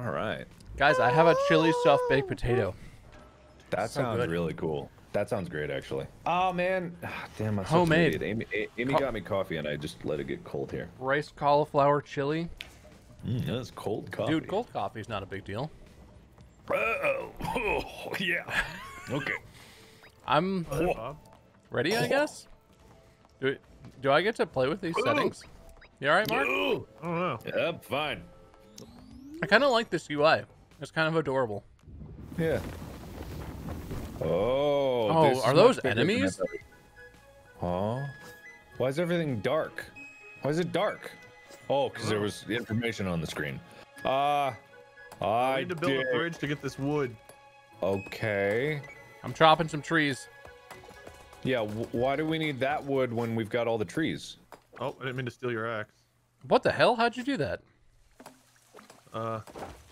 All right. Guys, I have a chili stuffed baked potato. That So sounds good. really cool. That sounds great, actually. Oh man, Ah, damn, I'm such Homemade. An idiot. Amy, Amy got me coffee, and I just let it get cold here. Rice cauliflower chili. Mm, that's cold coffee. Dude, cold coffee is not a big deal. Oh, oh yeah. Okay. I'm There, Bob. ready, I guess. Do, do I get to play with these settings? You all right, Mark? Ooh. I don't know. Yep, fine. I kind of like this UI. It's kind of adorable. Yeah. Oh. Oh, are those bigger than I enemies? thought. Huh? Why is everything dark? Why is it dark? Oh, because there was information on the screen. Uh, I I need to build did. a bridge to get this wood. Okay. I'm chopping some trees. Yeah. W- why do we need that wood when we've got all the trees? Oh, I didn't mean to steal your axe. What the hell? How'd you do that? Uh,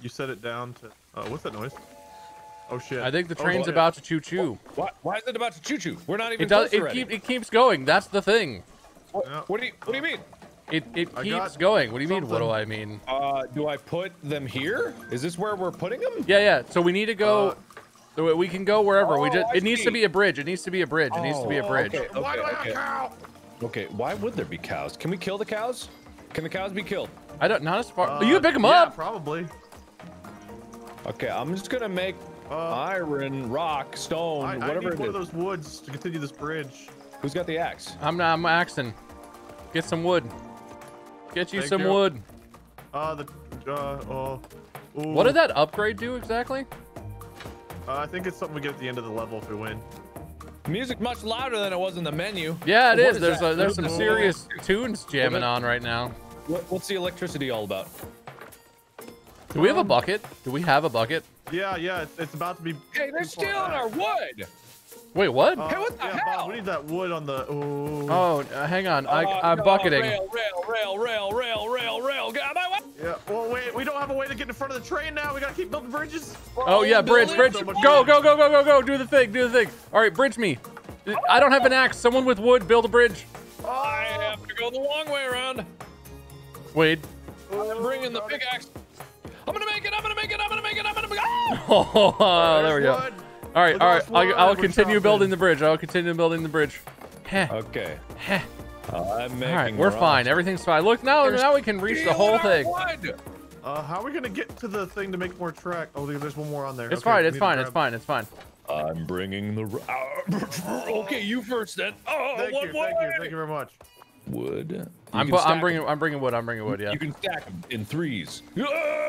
you set it down to. Uh, what's that noise? Oh shit! I think the Oh, train's shit. about to choo choo. Why? Why is it about to choo choo? We're not even It does. close It, already. keep, it keeps going. That's the thing. What, Yeah. what do you What do you mean? It it I keeps going. What do you mean? What do. I mean? Uh, do I put them here? Is this where we're putting them? Yeah, yeah. So we need to go. so we can go wherever. we oh, just. I It needs to be a bridge. It needs to be a bridge. It needs to be a Oh, bridge. okay. Why do I have okay. a cow? Okay. Why would there be cows? Can we kill the cows? Can the cows be killed? I don't. Not as far. Uh, you can pick them yeah, up. probably. Okay, I'm just gonna make Uh, iron, rock, stone, I, I whatever need it one is. of those woods to continue this bridge. Who's got the axe? I'm not. I'm axing. Get some wood. Get you Thank some you. wood. Uh, the. Uh, oh. Ooh. What did that upgrade do exactly? Uh, I think it's something we get at the end of the level if we win. Music much louder than it was in the menu. Yeah, it What is. is There's a, there's some Oh. serious tunes jamming on right now. What's the electricity all about? Do we have a bucket? Do we have a bucket? Yeah, yeah, it's, it's about to be. Hey, they're stealing our wood. Wait, what? Uh, Hey, what the yeah, hell? Bob, we need that wood on the. Ooh. oh, uh, hang on. I, Uh, I'm no, bucketing. Rail, rail, rail, rail, rail, rail, rail. Get out of my way. Yeah. Well, wait. We don't have a way to get in front of the train now. We gotta keep building bridges. Oh yeah, bridge, bridge. so Go, go, go, go, go, go. Do the thing, do the thing. All right, bridge me. I don't have an axe. Someone with wood, build a bridge. I have to go the long way around. Wade. I'm bringing the pickaxe. I'm gonna make it. I'm gonna make it. I'm gonna make it. I'm gonna make it. Ah! Oh, there we go. There's wood. All right, Look all at right. this wood, I'll, I'll continue building the bridge. I'll continue building the bridge. Heh, Okay. heh. I'm making. All right, we're rocks. fine. Everything's fine. Look, now, They're now we can reach the whole thing. our. Uh, how are we gonna get to the thing to make more track? Oh, there's one more on there. It's Okay, fine. It's fine. It's fine. It's fine. I'm bringing the. Ah, okay, you first then. Oh, Thank one you, more thank you, thank you very much. Wood. You I'm, can I'm stack bringing. 'em. I'm bringing wood. I'm bringing wood. Yeah. You can stack them in threes.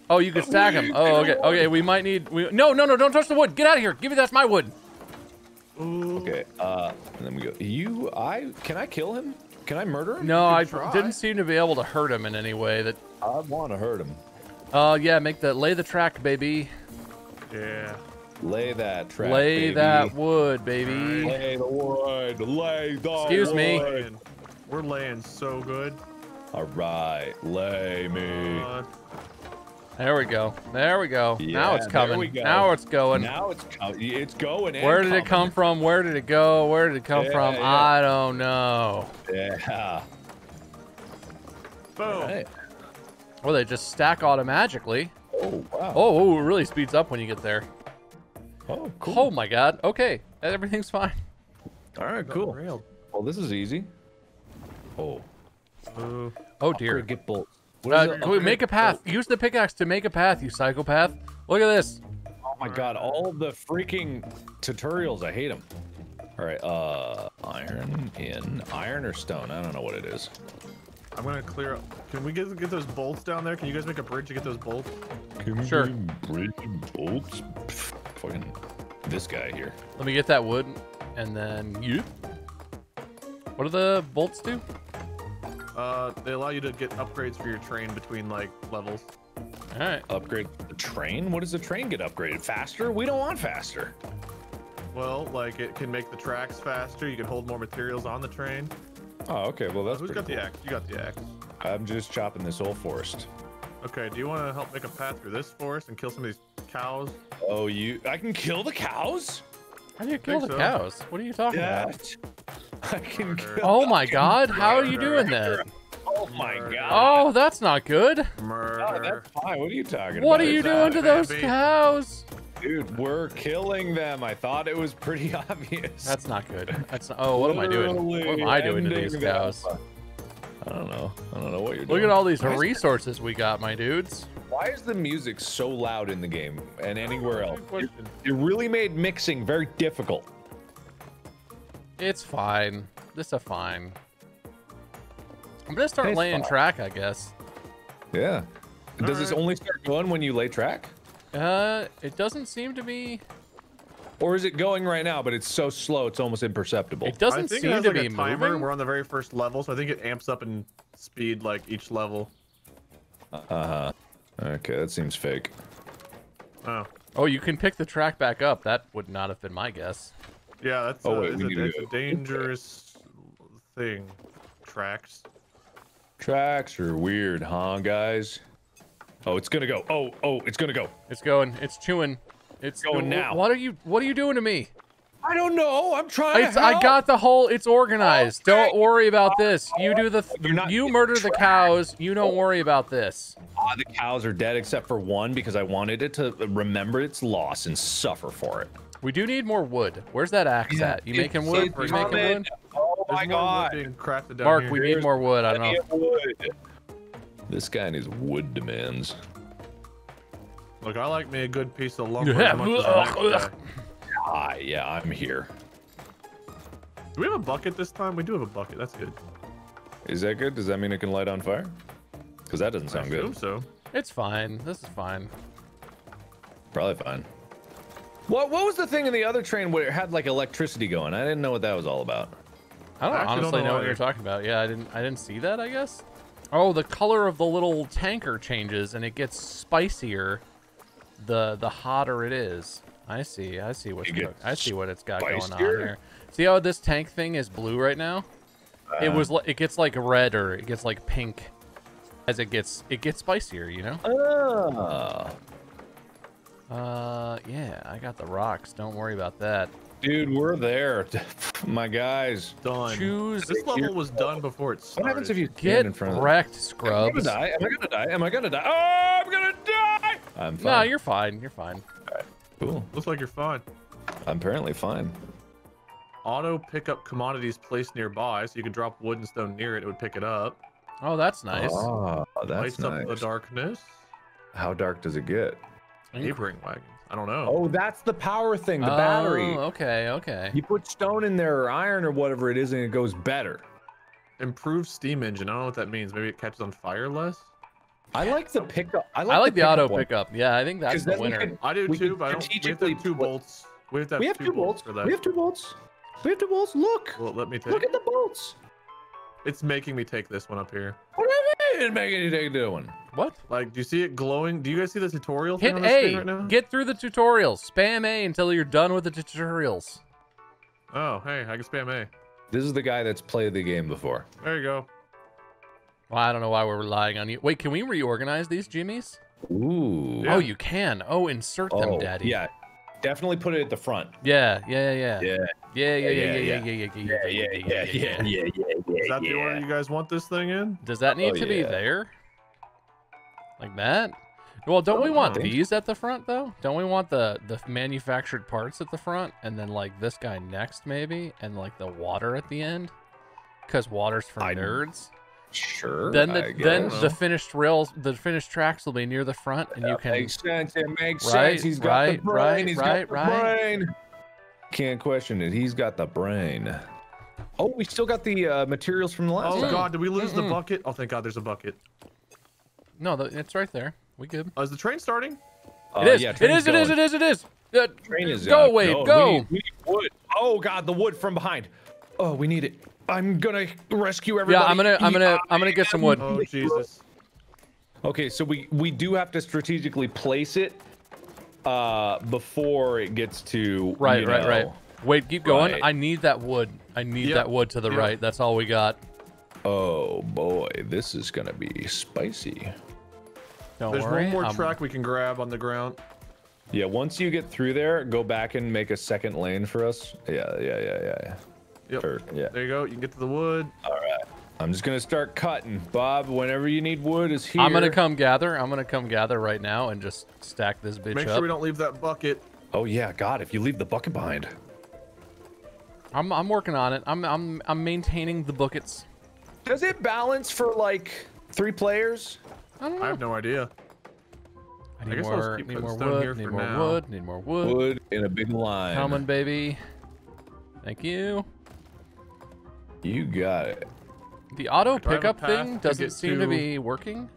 Oh, you can stack them. Oh, okay. Okay, we might need. We, no, no, no! Don't touch the wood. Get out of here. Give me that's my wood. Okay. Uh, and then we go. You, I, can I kill him? Can I murder him? No, I try. didn't seem to be able to hurt him in any way. That. I want to hurt him. Uh, yeah. Make the lay the track, baby. Yeah. Lay that track. lay baby. that wood, baby. Lay the wood. Lay the Excuse me. wood. Laying. We're laying so good. All right. Lay me. Uh, There we go. There we go. now Yeah, it's there coming. we go. Now it's going. now it's coming. it's going. and Where did it come from? Where did it go? Where did it come Yeah, from? yeah. I don't know. Yeah. boom. Right. Well, they just stack automatically. Oh wow. Oh, it really speeds up when you get there. Oh cool. Oh my god. Okay, everything's fine. All right. Cool. Well, this is easy. Oh. Ooh. Oh dear. Get bolts. What Uh, is it? wait, Upgrade, make a path. Use the pickaxe to make a path, you psychopath. Look at this. Oh my god, all the freaking tutorials, I hate them. All right, uh, iron in iron or stone? I don't know what it is. I'm gonna clear up. Can we get get those bolts down there? Can you guys make a bridge to get those bolts? Can we Sure. do bridge and bolts? Pff, Fucking this guy here. Let me get that wood, and then you. What do the bolts do? Uh, they allow you to get upgrades for your train between like levels. All right. Upgrade the train? What does the train get upgraded? Faster? We don't want faster. Well, like it can make the tracks faster. You can hold more materials on the train. Oh, okay. Well, that's Who's pretty got the axe? You got the axe. I'm just chopping this whole forest. Okay. Do you want to help make a path through this forest and kill some of these cows? Oh, you? I can kill the cows? How do you kill the so. cows? What are you talking about? Yes. I can kill. Oh my god, how are you doing that? Oh my god. Oh, that's not good. Uh, Oh, Murder. that's fine. What are you talking What about? are you doing to those baby? cows? Dude, we're killing them. I thought it was pretty obvious. That's not good. That's not, oh, what am I doing? What am I doing to these Ending cows? I don't know. I don't know what you're doing. Look at all these resources we got, my dudes. Why is the music so loud in the game and anywhere else? Good question. It really made mixing very difficult. It's fine. This is fine. I'm gonna start It's laying fine. track, I guess. Yeah. Does this only start going when you lay track? Uh, it doesn't seem to be. Or is it going right now, but it's so slow it's almost imperceptible? It doesn't think seem it has to like be a timer. moving. We're on the very first level, so I think it amps up in speed like each level. Uh-huh. Okay, that seems fake. Oh, Oh, you can pick the track back up. That would not have been my guess. Yeah, that's Oh, uh, wait, it's, a, it's a dangerous thing. Tracks. Tracks are weird, huh, guys? Oh, it's gonna go. Oh, oh, it's gonna go. It's going. It's chewing. It's Going wh- now. What are you? What are you doing to me? I don't know. I'm trying It's, I got the whole. It's organized. Don't worry about this. You do the. You're not you getting murder the tracked. cows. You don't worry about this. Ah, the cows are dead except for one because I wanted it to remember its loss and suffer for it. We do need more wood. Where's that axe at? You making wood? it's You making wood? Oh my There's more wood god. being crafted down Mark, here. we need more wood. I don't know. Wood. This guy needs wood demands. Look, I like me a good piece of lumber Yeah. as much as the next guy. Ah, yeah, I'm here. Do we have a bucket this time? We do have a bucket. That's good. Is that good? Does that mean it can light on fire? Because that doesn't I sound assume good. so. It's fine. This is fine. Probably fine. What What was the thing in the other train where it had like electricity going? I didn't know what that was all about. I don't I actually don't honestly know know what you're talking about. Yeah, I didn't. I didn't see that. I guess. Oh, the color of the little tanker changes and it gets spicier. The the hotter it is. I see. I see what's It I see what it's got going on spicier? here. See how this tank thing is blue right now? it Uh, was. li- It gets like red or it gets like pink as it gets. It gets spicier. You know. Ah, Uh, yeah. I got the rocks. Don't worry about that. dude, we're there. My guys. Done. Choose. This level was done before it started. What happens if you Get in front of wrecked, Am I scrubs. gonna die? Am I gonna die? Am I gonna die? Oh, I'm gonna die! I'm fine. No, you're fine. You're fine. cool. Looks like you're fine. I'm apparently fine. Auto pick up commodities placed nearby, so you can drop wood and stone near it. It would pick it up. Oh, that's nice. Ah, that's Lights up the darkness. How dark does it get? Neighboring wagons. I don't know. Oh, that's the power thing, the battery. Oh, okay, okay. You put stone in there or iron or whatever it is, and it goes better. Improved steam engine. I don't know what that means. Maybe it catches on fire less. I like the pickup. I like, I like the, auto one. pickup. Yeah, I think that's the winner. I do too, but I don't. We have to strategically have two bolts. We have to have, We have two bolts. for that. We have two bolts. We have two bolts. Look. Well, let me take. Look at the bolts. It's making me take this one up here. What do you mean making you take doing? What? Like, do you see it glowing? Do you guys see the tutorial thing Hit on the screen A. right now? Get through the tutorials. Spam A until you're done with the tutorials. Oh, hey, I can spam A. This is the guy that's played the game before. There you go. Well, I don't know why we're relying on you. Wait, can we reorganize these Jimmies? Ooh. Yeah. Oh, you can. Oh, insert them, Oh, Daddy. Yeah. Definitely put it at the front. Yeah, yeah, yeah. Yeah. Yeah, yeah, yeah, yeah, Yeah, yeah, yeah. yeah, yeah, yeah, yeah, yeah, yeah, yeah. Is that the order you guys want this thing in? Does that need Oh, to be there? Like that? Well, don't we Oh, want I think- these at the front though? Don't we want the the manufactured parts at the front and then like this guy next maybe and like the water at the end? Cuz water's for I- nerds. Sure. Then the then the finished rails, the finished tracks will be near the front and you can makes sense. It makes Right, sense. He's got right, the brain. right, He's right, got the right. brain. Can't question it. He's got the brain. Oh, we still got the uh, materials from the last Oh time. god, did we lose the Mm-mm. bucket? Oh, thank god there's a bucket. No, the, it's right there. We good. Oh, is the train starting? Uh, it is. yeah, it train's is. It is. going. It is. It is. Uh, Train is go, uh, Wade. no, go. We need, we need wood. Oh god, the wood from behind. Oh, we need it. I'm gonna rescue yeah. I'm gonna. I'm gonna. I'm gonna get some wood. Oh Jesus. Okay, so we we do have to strategically place it uh before it gets to Right, you right, right. Wait, keep going. Right. I need that wood. I need Yep, that wood to the yep. right. That's all we got. Oh boy, this is gonna be spicy. Don't There's worry. one more I'm- track we can grab on the ground. Yeah, once you get through there, go back and make a second lane for us. Yeah, yeah, yeah, yeah, yeah. Yep. Or, yeah. There you go. You can get to the wood. All right. I'm just gonna start cutting. Bob, whenever you need wood is here. I'm gonna come gather. I'm gonna come gather right now and just stack this bitch Make up. sure we don't leave that bucket. Oh yeah, God, if you leave the bucket behind. I'm I'm working on it. I'm I'm I'm maintaining the buckets. Does it balance for like three players? I don't I have no idea. I need guess I'll just more, keep need more wood, here need for more now. wood, need more wood. Wood in a big line. Coming, baby. Thank you. You got it. The auto Do I have a pickup thing doesn't get seem to to- be working.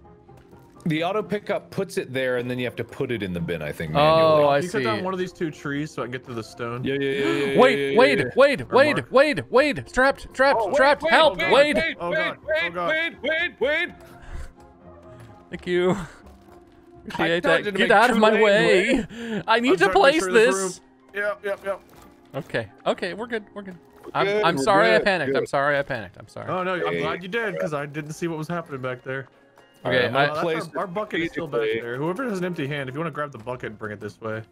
The auto pickup puts it there, and then you have to put it in the bin. I think. Oh, Manually. I Can you cut down one of these two trees so I can get to the stone? yeah, yeah, yeah, yeah, yeah, Wait, yeah, Wade, yeah. Wade, Or Wade, Mark. Wade, Wade, trapped, trapped, Oh, wait, trapped. wait, Help, wait, Wade. Wait, Oh, wait, God. Oh, wait, Oh, God. wait, wait, wait. Thank you. Appreciate tried that. Get out of my lanes, way. I need I'm to place sure this. room. Yep, yep, yep. Okay, okay, we're good. We're good. I'm, good, I'm we're sorry I good, panicked. I'm sorry I panicked. I'm sorry. Oh no, I'm glad you did because I didn't see what was happening back there. Okay, I'm I- place our, our bucket is still back strategically. there. Whoever has an empty hand, if you want to grab the bucket and bring it this way.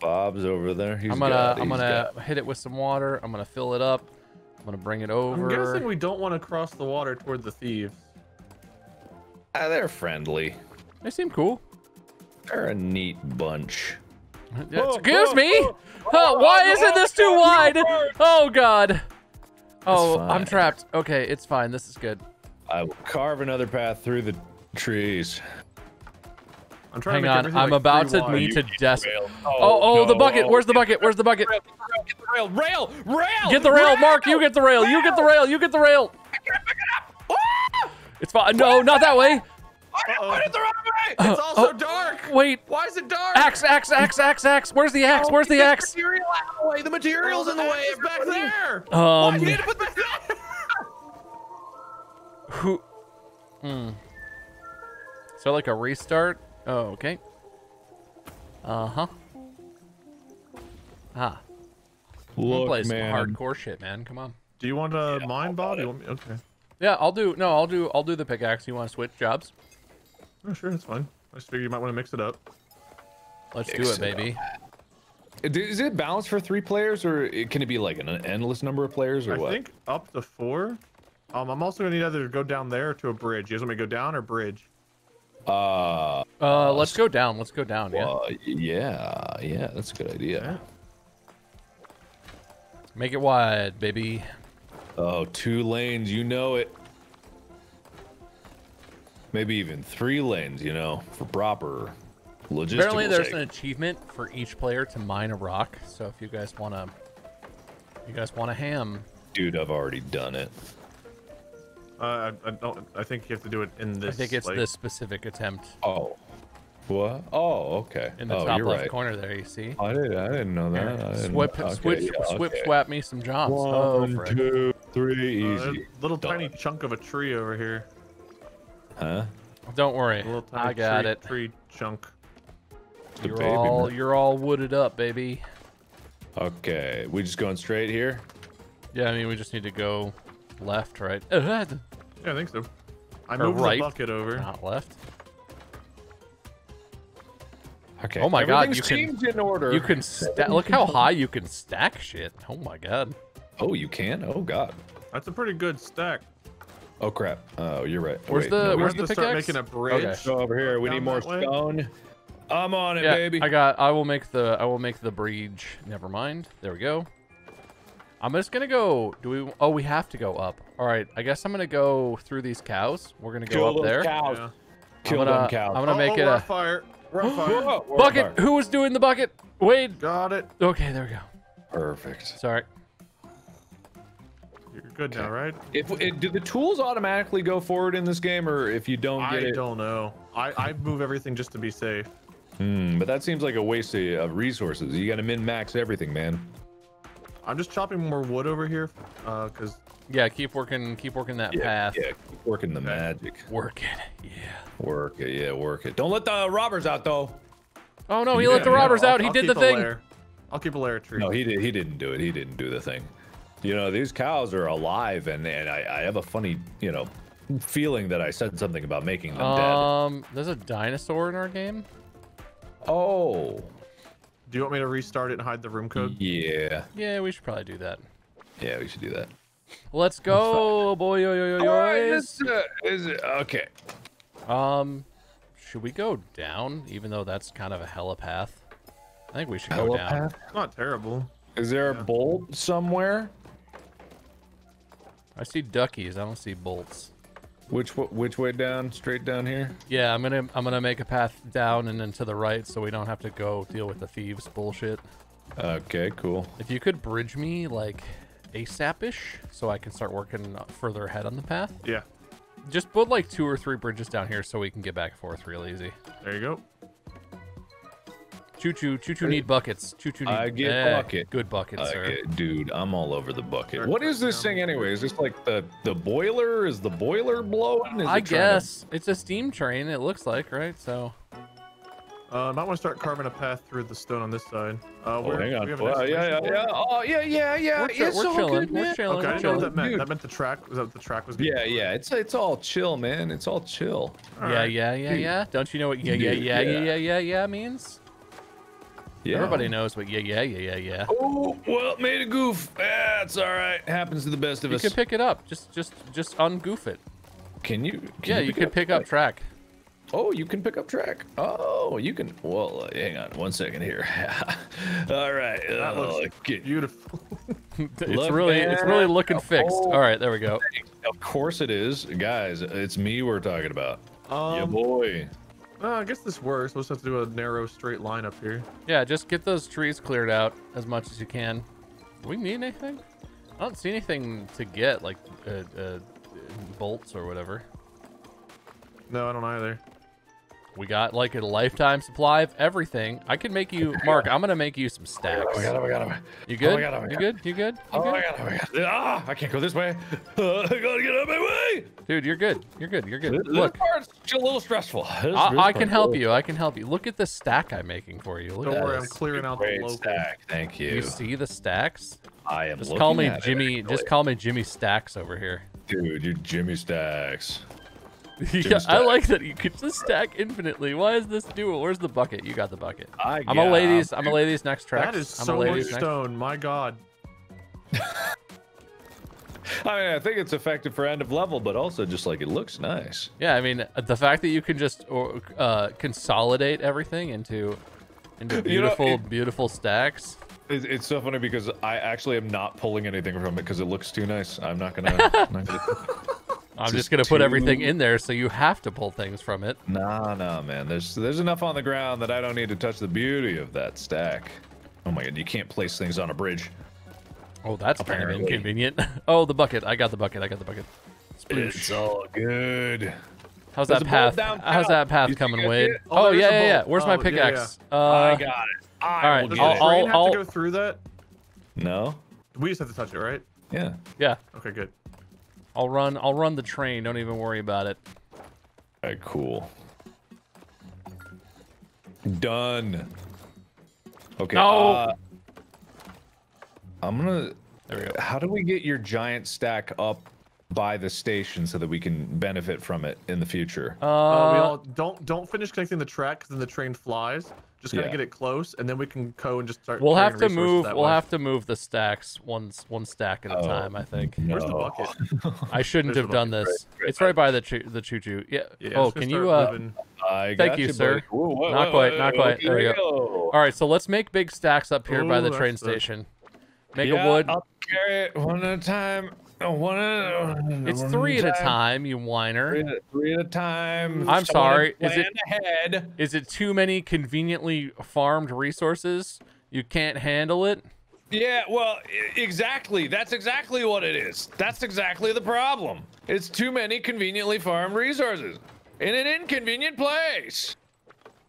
Bob's over there. He's I'm gonna got I'm he's gonna got hit it with some water. I'm gonna fill it up. I'm gonna bring it over. I'm guessing we don't want to cross the water toward the thieves. Ah, they're friendly. They seem cool. They're a neat bunch. Yeah, Excuse me. Huh, why isn't this too wide? Oh God. Oh, I'm trapped. Okay, it's fine. This is good. I will carve another path through the trees. I'm trying Hang to on, I'm like about to need to desk. Rail. Oh, oh, the bucket. Oh, Where's the bucket? Where's the bucket? Rail, get the rail, rail, rail, rail. Get the rail, Mark. You get the rail. You get the rail. You get the rail. I can't pick it up. It's fine. No, not that way. Uh-oh. Put it the wrong way. It's also Oh, dark. Wait. Why is it dark? Axe, axe, axe, axe, axe. Where's the axe? Where's the axe? Material out of the way. The material's in the way. It's back there. Um, You need to put the. who? Hmm. So like a restart? Oh, okay. Uh huh. Ah, we'll Look, play some man. hardcore shit, man. Come on. Do you want a mine, Bob? You me? Okay. Yeah, I'll do. No, I'll do. I'll do the pickaxe. You want to switch jobs? Oh, sure, that's fine. I just figured you might want to mix it up. Let's do Mix it, it baby. Is it balanced for three players, or can it be like an endless number of players, or I what? I think up to four. Um, I'm also gonna need either to go down there or to a bridge. You guys want me to go down or bridge? Uh, Uh, let's go down. Let's go down. Yeah. well, yeah, yeah, that's a good idea. Make it wide, baby. Oh, two lanes, you know it. Maybe even three lanes, you know, for proper logistical Apparently, there's sake. an achievement for each player to mine a rock. So if you guys wanna, you guys want a ham? Dude, I've already done it. Uh, I, I don't. I think you have to do it in this. I think it's like, this specific attempt Oh, what? Oh, okay. in the oh, top left right. corner there. You see? I didn't. I didn't know that. I didn't, Swip, okay, swip, yeah, swip, okay. swap me some jobs. oh, One, frick. Uh, easy. little Done. tiny chunk of a tree over here. Huh? Don't worry, A little tiny I got tree, it. Tree chunk. The You're baby all, Mark. you're all wooded up, baby. Okay, we just going straight here. Yeah, I mean, we just need to go left, right? Uh, Yeah, I think so. I Or moved right. the bucket over. Not left. Okay. Oh my God, everything you can- in order. You can stack. Look how high you can stack shit. Oh my god. Oh, you can. Oh God. That's a pretty good stack. Oh crap. Oh, you're right. Where's Wait, the- no, where's the to start pickaxe? making a bridge. Okay. Go over here. We Down need more that way? stone. I'm on it, Yeah, baby. I got. I will make the. I will make the bridge. Never mind. There we go. I'm just gonna go. Do we? Oh, we have to go up. All right. I guess I'm gonna go through these cows. We're gonna go Kill up those there. cows. Yeah. Kill I'm gonna, them cows. I'm gonna make oh, it we're a fire. We're on fire. Bucket. fire. Who was doing the bucket? Wade. Got it. Okay, there we go. Perfect. Sorry. You're good now, right? If it, do the tools automatically go forward in this game, or if you don't get I it? don't know. I, I move everything just to be safe. Hmm, but that seems like a waste of, of resources. You got to min max everything, man. I'm just chopping more wood over here, uh, cause Yeah, keep working. Keep working that Yeah, path. yeah. Keep working the magic. Work it. Yeah. Work it. Yeah, work it. Don't let the robbers out though. Oh no, he Yeah, let the yeah, robbers I'll- out. He I'll did keep the a thing. layer. I'll keep a layer of tree. No, he did. He didn't do it. He didn't do the thing. You know, these cows are alive, and and I, I have a funny, you know, feeling that I said something about making them dead. Um, there's a dinosaur in our game. Oh, Do you want me to restart it and hide the room code? yeah, Yeah, we should probably do that. yeah. We should do that. Let's go, boy. Yo, yo, yo, All right, yoys. this, uh, is it okay? Um, should we go down, even though that's kind of a helipath? I think we should go down. It's not terrible. Is there a bolt somewhere? I see duckies. I don't see bolts. Which which way down? Straight down here? Yeah, I'm gonna I'm gonna make a path down and then to the right, so we don't have to go deal with the thieves bullshit. Okay, cool. If you could bridge me like ASAP-ish, so I can start working further ahead on the path. Yeah. Just put like two or three bridges down here so we can get back and forth real easy. There you go. Choo choo, choo choo need buckets. Choo choo need I get eh, bucket. Good buckets, sir. Okay, dude, I'm all over the bucket. Start What is this down. thing anyway? Is this like the the boiler? Is the boiler blowing? Is I it trying to- guess it's a steam train. It looks like, right? So Uh, might want to start carving a path through the stone on this side. Uh, Oh, where- hang on. we have an Well, yeah, yeah, exclamation yeah. point? Oh, yeah, yeah, yeah. we're, chill- it's we're all chilling. good, we're man. chilling. Okay, I we're didn't know what chilling. that meant. Dude. That meant the track. Was that what the track was? Yeah, yeah. It's it's all chill, man. It's all chill. Yeah, Alright. yeah, yeah, Dude. yeah. Don't you know what yeah, yeah, yeah, yeah, yeah. yeah, yeah, yeah means? Yeah. Everybody knows but yeah, yeah, yeah, yeah, yeah. Oh, well, made a goof. That's all right. Happens to the best of You us. You can pick it up. Just, just, just ungoof it. Can you? Can Yeah, you can pick up track. Oh, you can pick up track. Oh, you can. Well, uh, hang on one second here. all right. That uh, looks get- beautiful. it's Look, really, it's really looking fixed. Oh. All right, there we go. Of course it is, guys. It's me we're talking about. Um, yeah, boy. Uh, I guess this works. We'll just have to do a narrow straight line up here. Yeah, just get those trees cleared out as much as you can. Do we need anything? I don't see anything to get, like uh, uh, bolts or whatever. No, I don't either. We got like a lifetime supply of everything. I can make you, Mark. I'm gonna make you some stacks. Oh my god! Oh my god! Oh my, You good? my God, oh my you good? You good? You oh good? my god! Oh my god! Ah! I can't go this way. Uh, I gotta get out of my way. Dude, you're good. You're good. You're good. This, this Look, part's a little stressful. This- this I, I can help you. I can help you. Look at the stack I'm making for you. Look Don't at worry, I'm clearing out the Great local. stack. Thank you. You see the stacks? I am. Just call me at it, Jimmy. Just call me Jimmy Stacks over here. Dude, you're Jimmy Stacks. yeah, I like that you could just stack infinitely. Why is this dual? Where's the bucket? You got the bucket. I I'm a ladies. I'm a ladies next track. That is I'm so a much ladies next. stone. My God. I mean, I think it's effective for end of level, but also just like it looks nice. Yeah, I mean the fact that you can just uh, consolidate everything into into You know, beautiful, it- beautiful stacks. It's, it's so funny because I actually am not pulling anything from it because it looks too nice. I'm not gonna. I'm not gonna I'm Just just gonna put everything in there, so you have to pull things from it. nah, nah, man. There's there's enough on the ground that I don't need to touch the beauty of that stack. Oh my god, you can't place things on a bridge. Oh, that's kind of inconvenient. oh, the bucket. I got the bucket. I got the bucket. It's all good. How's There's that path? How's that path You coming, Wade? Oh, Oh, yeah, yeah, yeah. bolt. Where's my Oh, yeah, yeah. pickaxe? Uh, I got it. I all right, will Does get I'll- it. I'll- have I'll- to go through that? No. We just have to touch it, right? Yeah. yeah. Okay, good. I'll run. I'll run the train. Don't even worry about it. All right. Cool. Done. Okay. No. uh, I'm gonna. There we go. How do we get your giant stack up by the station so that we can benefit from it in the future? Uh, Uh, we all don't don't finish connecting the track because then the train flies. Just gotta Yeah. get it close, and then we can go and just start. we'll have to move. We'll way. have to move the stacks one one stack at a Oh. time. I think. Where's the bucket? I shouldn't There's have done bucket. this. Right, right it's right by the choo- the choo choo. Yeah. Yeah, oh, can you? Uh, moving. I Thank got you, sir. Whoa, whoa, Not whoa, quite, not whoa, quite. There we go. go. all right. So let's make big stacks up here by the train that's the- station. Make yeah, a wood. I'll carry it one at a time. Uh, One at a, It's one three at a time. time, you Three whiner. at, three at a time. I'm Someone sorry, is it- ahead? Is it too many conveniently farmed resources? You can't handle it? Yeah, well, exactly. That's exactly what it is. That's exactly the problem. It's too many conveniently farmed resources in an inconvenient place.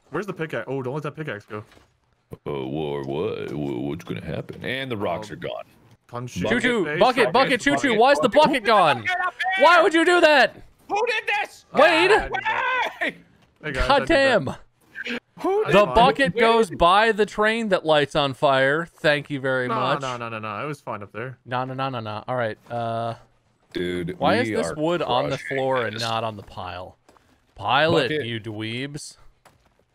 Where's the pickaxe? Oh, don't let that pickaxe go. Oh, or what? What's gonna happen? And the rocks are gone. Punch Choo Choo! Bucket, bucket, bucket, choo choo. bucket, Why's the bucket gone? Why would you do that? Who did this? Wade? Hey! Hey guys, I God damn. Who That's The bucket Wade. goes by the train that lights on fire. Thank you very No, much. no, no, no, no. It was fine up there. No, no, no, no, no. All right. Uh, Dude, why is this are wood on the crushing floor and not on the pile? Pile it, you dweebs.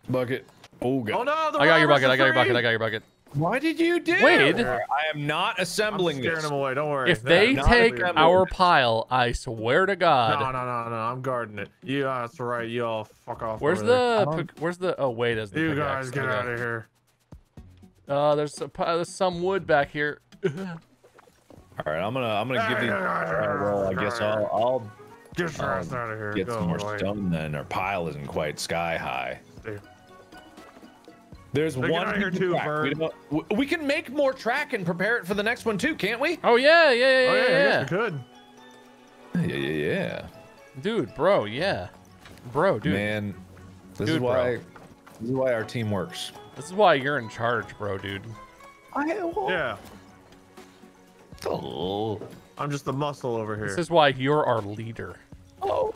bucket? Oh god. Oh no! The I got your bucket. I got your bucket. I got your bucket. Why did you do? Wade. I am not I'm assembling scaring this. them away. Don't worry. If Yeah, they not take our pile, I swear to God. no, no, no. No. I'm guarding it. Yeah, that's right. You all fuck off. Where's the? pic- Where's the? Oh wait, is the You guys get out of here. Uh, there's a, there's some wood back here. All right, I'm gonna I'm gonna give you. Well, I guess I'll I'll Get your Um, out of here. get Go some more away. stone. Then our pile isn't quite sky high. Stay. There's They get one out here too, track. We, Vern. don't- we can make more track and prepare it for the next one too, can't we? Oh yeah, yeah, yeah, Oh yeah, yeah, I yeah. we could. Yeah, yeah, yeah. Dude, bro, yeah, bro, dude. Man, this Dude, is bro. why this is why our team works. This is why you're in charge, bro, dude. Yeah, Oh. I'm just the muscle over here. This is why you're our leader. Oh.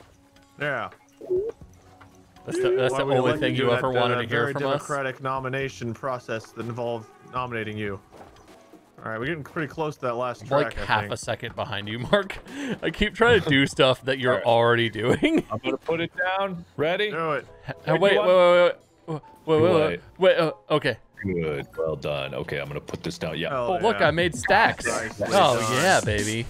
yeah. That's the, that's the only thing do you ever wanted to hear very from us. democratic nomination process that involved nominating you. All right, we're getting pretty close to that last I'm track. like I half think. a second behind you, Mark. I keep trying to do stuff that you're already doing. I'm gonna put it down. Ready? Do it. Uh, Wait, wait, wait, wait, wait, wait, wait, wait, wait, wait. Uh, okay. Good. Well done. Okay, I'm gonna put this down. Yeah. Hell Oh, look. I made stacks. Nicely Oh done. yeah, baby.